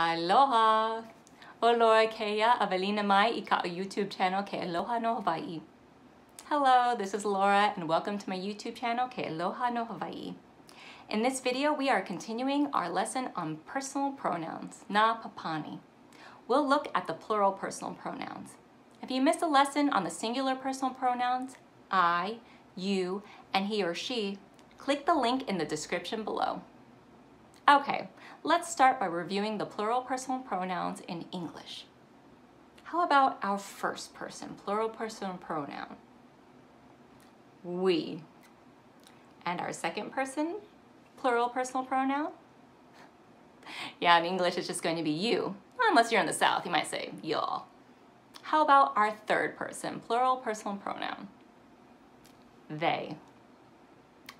Aloha! Oloa Keia Avelina Mai i YouTube channel Ke Aloha no Hawaii. Hello, this is Laura and welcome to my YouTube channel Ke Aloha no Hawaii. In this video, we are continuing our lesson on personal pronouns, na papani. We'll look at the plural personal pronouns. If you missed a lesson on the singular personal pronouns, I, you, and he or she, click the link in the description below. Okay, let's start by reviewing the plural personal pronouns in English. How about our first person, plural personal pronoun? We. And our second person, plural personal pronoun? Yeah, in English it's just going to be you. Unless you're in the South, you might say y'all. How about our third person, plural personal pronoun? They.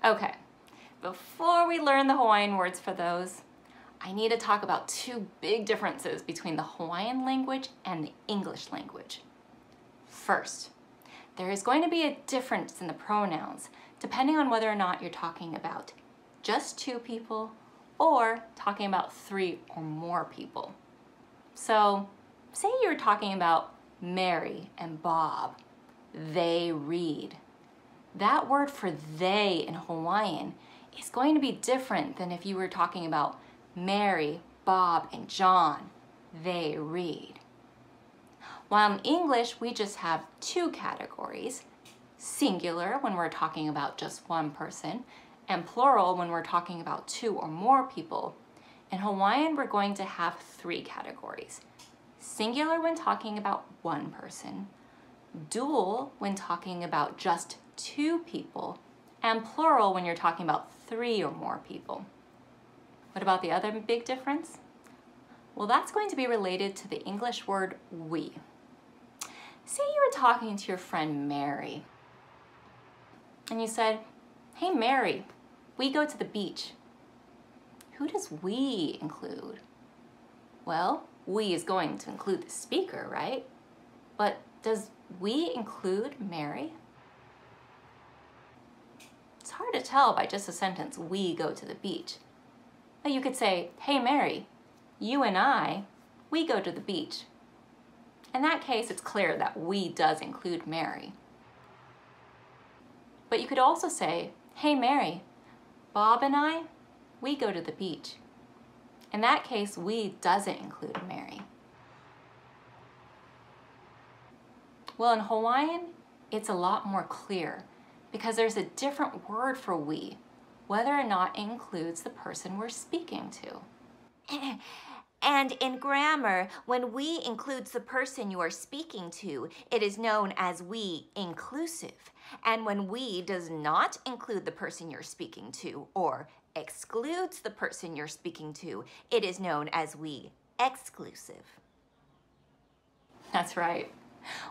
Okay, before we learn the Hawaiian words for those, I need to talk about two big differences between the Hawaiian language and the English language. First, there is going to be a difference in the pronouns depending on whether or not you're talking about just two people or talking about three or more people. So say you're talking about Mary and Bob, they read. That word for they in Hawaiian is going to be different than if you were talking about Mary, Bob, and John. They read. While in English, we just have two categories, singular when we're talking about just one person, and plural when we're talking about two or more people. In Hawaiian, we're going to have three categories. Singular when talking about one person, dual when talking about just two people, and plural when you're talking about three or more people. What about the other big difference? Well, that's going to be related to the English word we. Say you were talking to your friend Mary, and you said, hey Mary, we go to the beach. Who does we include? Well, we is going to include the speaker, right? But does we include Mary? Hard to tell by just a sentence, we go to the beach. But you could say, hey Mary, you and I, we go to the beach. In that case, it's clear that we does include Mary. But you could also say, hey Mary, Bob and I, we go to the beach. In that case, we doesn't include Mary. Well, in Hawaiian, it's a lot more clear because there's a different word for we, whether or not it includes the person we're speaking to. And in grammar, when we includes the person you are speaking to, it is known as we inclusive. And when we does not include the person you're speaking to or excludes the person you're speaking to, it is known as we exclusive. That's right.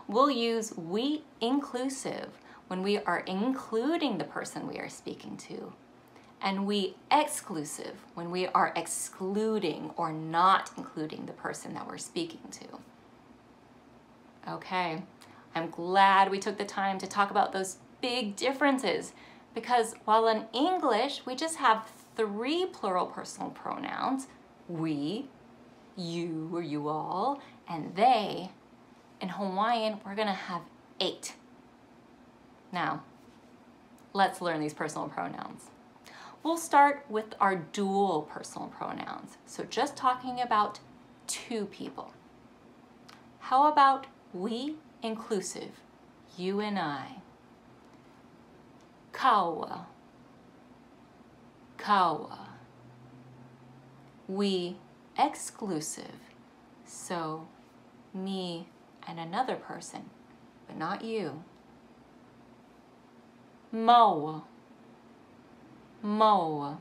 We'll use we inclusive when we are including the person we are speaking to, and we exclusive when we are excluding or not including the person that we're speaking to. Okay, I'm glad we took the time to talk about those big differences because while in English we just have three plural personal pronouns, we, you or you all, and they, in Hawaiian we're gonna have eight. Now, let's learn these personal pronouns. We'll start with our dual personal pronouns. So just talking about two people. How about we inclusive, you and I? Kaua, kaua. We exclusive, so me and another person, but not you. Maua, maua.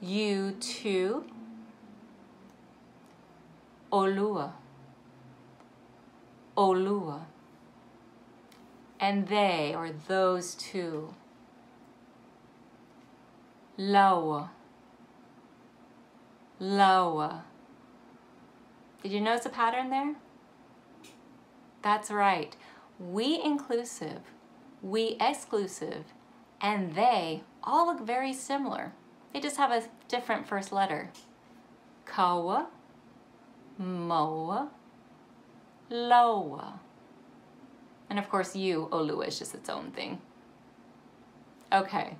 You too. Olua, olua. And they or those two. Laua, laua. Did you notice a pattern there? That's right. We inclusive we exclusive, and they all look very similar. They just have a different first letter. Kaua, Maua, Laua. And of course, you, Olua, is just its own thing. Okay,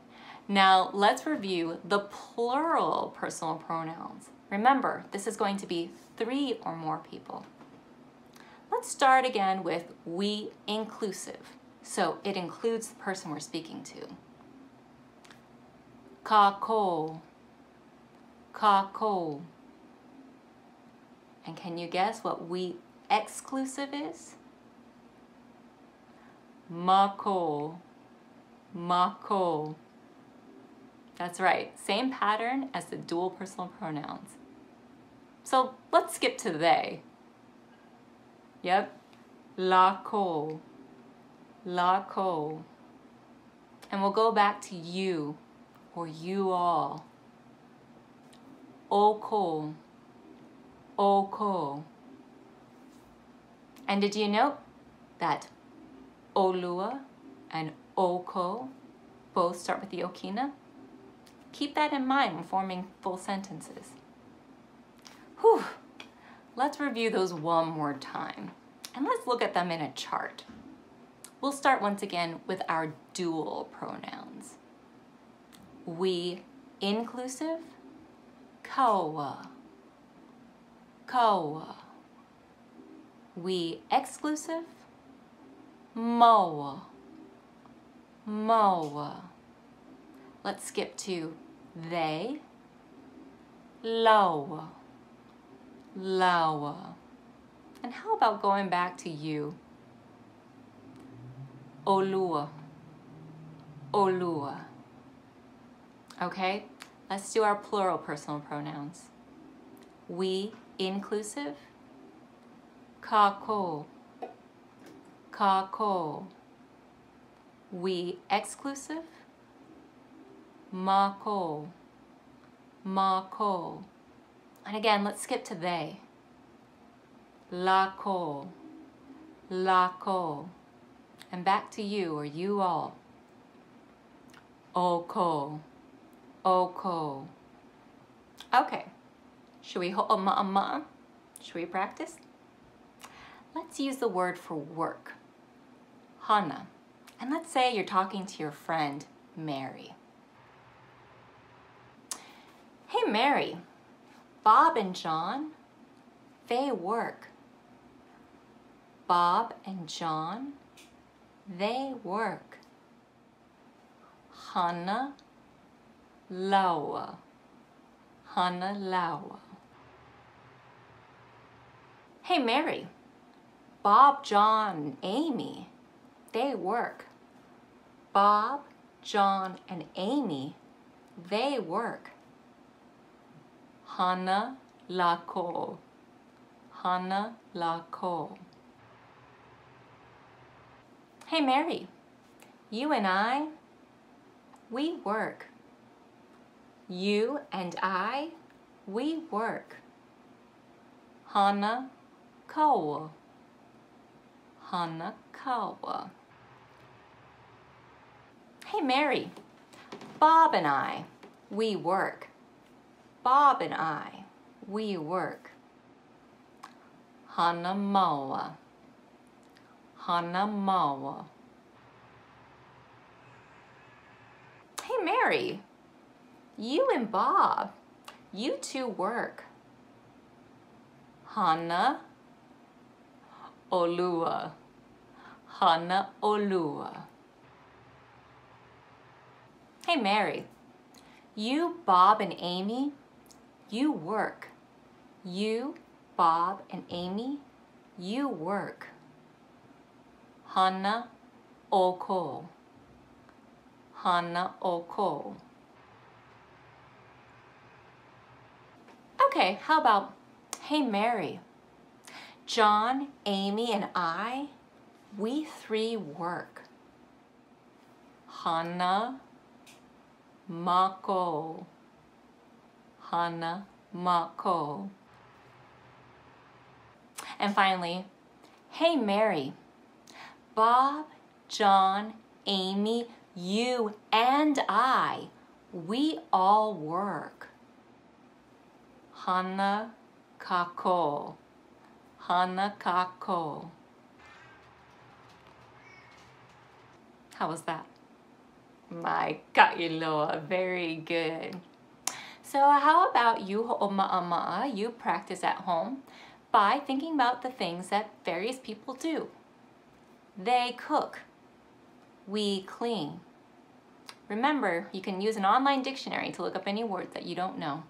now let's review the plural personal pronouns. Remember, this is going to be three or more people. Let's start again with we inclusive. So it includes the person we're speaking to. Kakou, kakou. And can you guess what we exclusive is? Makou, makou. That's right, same pattern as the dual personal pronouns. So let's skip to they. Yep, lakou, lakou. And we'll go back to you or you all. Oukou, oukou. And did you note that Olua and Oukou both start with the Okina? Keep that in mind when forming full sentences. Whew. Let's review those one more time. And let's look at them in a chart. We'll start once again with our dual pronouns. We inclusive, kaua, kaua. We exclusive, maua, maua. Let's skip to they, laua, laua. And how about going back to you? Olua, olua. Okay, let's do our plural personal pronouns. We inclusive, kakou, kakou. We exclusive, makou, makou. And again, let's skip to they. Lakou, lakou. And back to you or you all. Oukou, oukou. Okay, should we ho'oma'ama'a Should we practice? Let's use the word for work, Hana. And let's say you're talking to your friend, Mary. Hey, Mary, Bob and John, they work. Bob and John, they work. Hana Laua. Hana Laua. Hey, Mary. Bob, John, Amy, they work. Bob, John, and Amy, they work. Hana Lakou. Hana Lakou. Hey, Mary, you and I, we work. You and I, we work. Hana Kaua. Hana Kaua. Hey, Mary, Bob and I, we work. Bob and I, we work. Hana Maua. Hana Maua. Hey, Mary, you and Bob, you two work. Hana Olua. Hana Olua. Hey, Mary, you, Bob, and Amy, you work. You, Bob, and Amy, you work. Hana Oukou. Hana Oukou. Okay, how about, hey Mary, John, Amy, and I, we three work. Hana Makou. Hana Makou. And finally, hey Mary, Bob, John, Amy, you, and I, we all work. Hana kakou. Hana kakou. How was that? Maikai loa, very good. So how about you ho'oma'ama'a, you practice at home by thinking about the things that various people do. They cook. We clean. Remember, you can use an online dictionary to look up any words that you don't know.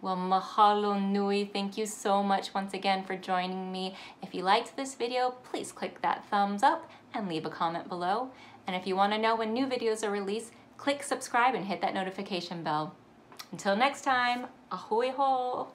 Well, mahalo nui. Thank you so much once again for joining me. If you liked this video, please click that thumbs up and leave a comment below. And if you want to know when new videos are released, click subscribe and hit that notification bell. Until next time, a hui hou!